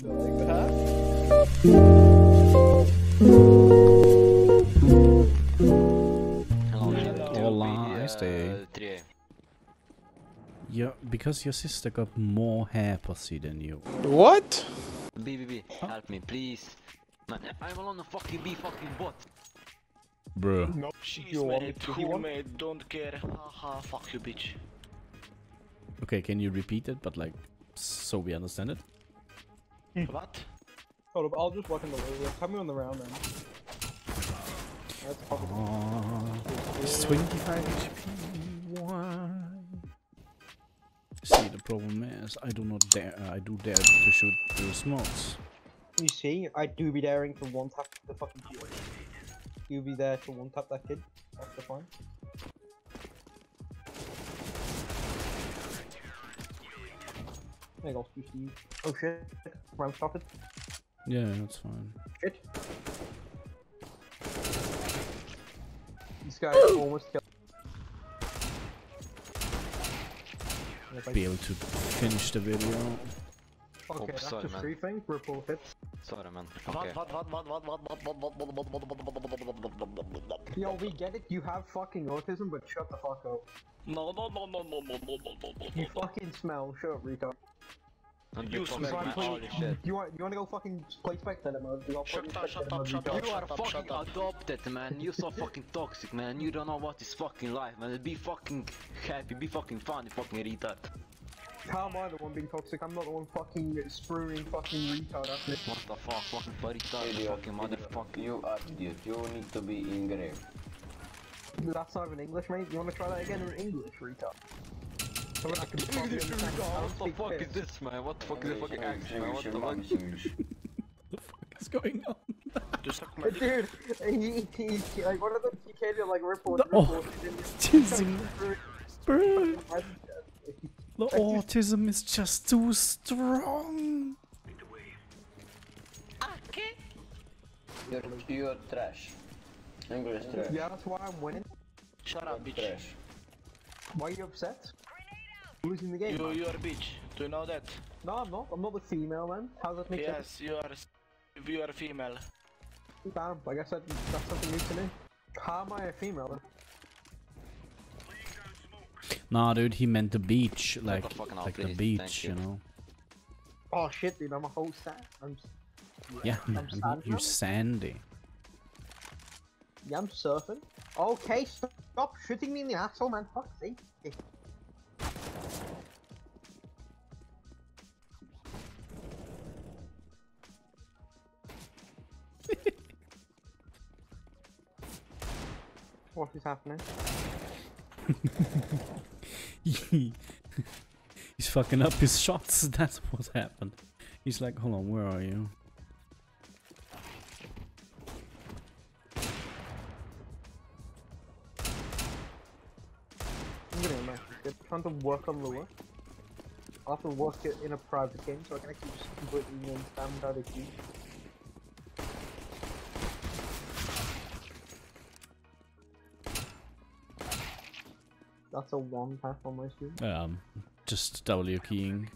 Yeah, because your sister got more hair pussy than you. What? B, B, B, help me, please. Man, I'm alone on fucking B fucking bot. Bruh. No, She's you want me mate, to cool heal? don't care. Haha, fuck you bitch. Okay, can you repeat it, but like, so we understand it? What? Hold up, I'll just walk in the way. Have me on the round then. That's probably Oh, it's 25 HP. Why? See, the problem is, I do not dare, uh, I do dare to shoot the smokes. You see, I do be daring to one tap the fucking kid. You be there to one tap that kid. That's the fine. I. Oh shit, Ram shot it. Yeah, that's fine. Shit. These guys almost killed. Be able to finish the video. Okay, that's a free thing, triple hit. Sorry man, okay. Yo, we get it, you have fucking autism, but shut the fuck up. You fucking smell. Shut up, Rico. You smell like holy shit. You want you want to go fucking play spectator mode? Shut up, shut up, shut up. You are fucking adopted, man. You're so fucking toxic, man. You don't know what is fucking life, man. Be fucking happy, be fucking funny, fucking retard. How am I the one being toxic? I'm not the one fucking screwing fucking retard at me. What the fuck, fucking retard, idiot, fucking motherfucker. You are idiot. You need to be in grave. That's not even English, mate. You want to try that again in English, retard? Something I can probably understand. I don't What the speak fuck is this, man? What the fuck is the fucking English, accent, man? What the fuck? English, English. the fuck is going on? You suck my Dude, he, he, he, like one of them he came to like report, No. report. Autism. Bruh. The autism is just too strong. You're pure trash. English trash. Yeah, that's why I'm winning. Shut up, bitch. Trash. Why are you upset? Losing the game. You, you are a bitch. Do you know that? No, I'm not. I'm not the female, man. How does that make sense? Yes, you are. You are a female. Damn, I guess that, that's something new to me. How am I a female then? Nah, dude, he meant the beach, like, the fuck now, like the beach, you you. know. Oh shit, dude, I'm a whole sand. I'm, Yeah, I'm man, sand you're now? sandy. Yeah, I'm surfing. Okay, stop shooting me in the asshole, man. Fuck's sake. what is happening? He's fucking up his shots. That's what happened. He's like, hold on, where are you? Trying to work on lure. I'll have to work it in a private game so I can actually just completely understand how they do. That's a one tap on my screen. Um, just W keying.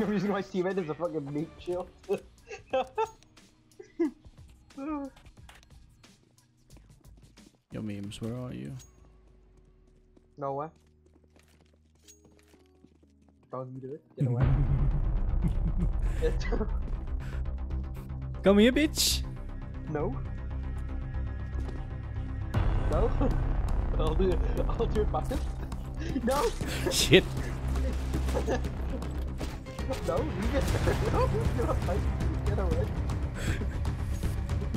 I'm using my teammate as a fucking meat shield. Yo, memes, where are you? no way. Don't you do it. Get away. Come here, bitch! No. No. I'll do it. I'll do it faster. No. Shit! No. you it. No. Get away. Get away.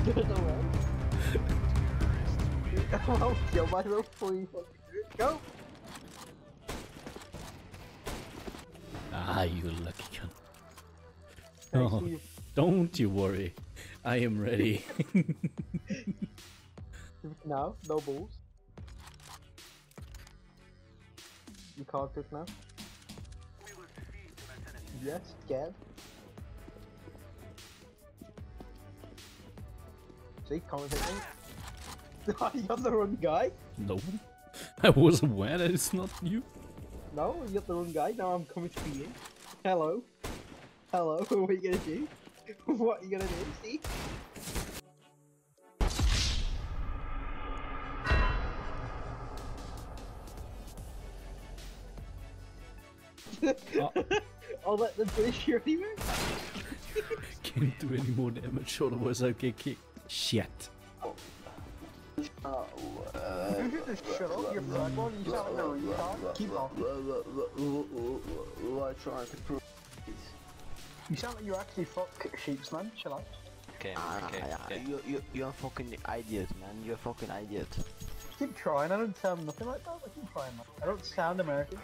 Get away. I'll kill myself before you fucking do it. Go. Ah, you lucky cunt. Oh, don't you worry. I am ready. Now, no balls. You can't cook now. Yes, scared. See, commentating. you're the wrong guy. No. I was aware that it's not you. No, you're the wrong guy. Now I'm coming for you. Hello. Hello. What are you gonna do? What are you gonna do? See? Oh, I'll let them finish you anyway. can't do any more damage, otherwise I'll get kicked. Shit. Uh, You should just shut up. You're third. You sound like a retard. Keep on. What trying to prove? You sound like you actually fuck sheeps, man. Shut up. Okay, Ah, okay, okay. You, you, you're a fucking idiot, man. You're a fucking idiot. Keep trying. I don't sound nothing like that. I keep trying, man. I don't sound American.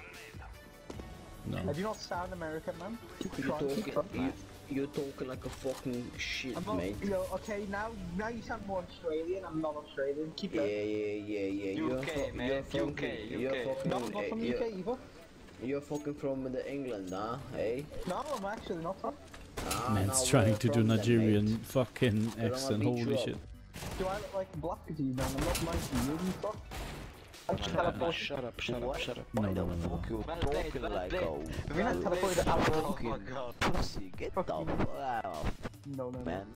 I No. do not sound American, man. Keep You trying. Keep talking, trying. you, you're talking like a fucking shit, I'm not, mate. you know, okay, now now you sound more Australian. I'm not Australian. Keep Yeah, going. yeah, yeah, yeah. You're, UK, man, you're fucking, UK, You're UK. fucking, No, I'm not from eh, the UK you're, either. you're fucking from the England, huh? Hey? No, I'm actually not from. Ah, Man's now trying to do Nigerian mate. fucking accent, holy shit. Do I look like black to you, man? I'm not nice to you, you fuck. I'm just teleported. Shut up, shut up, shut up. No, no, no, no. fuck you Well played, talking well like a We're not teleported out of fucking pussy? Get the Fuck fuck out, No, no, no. man.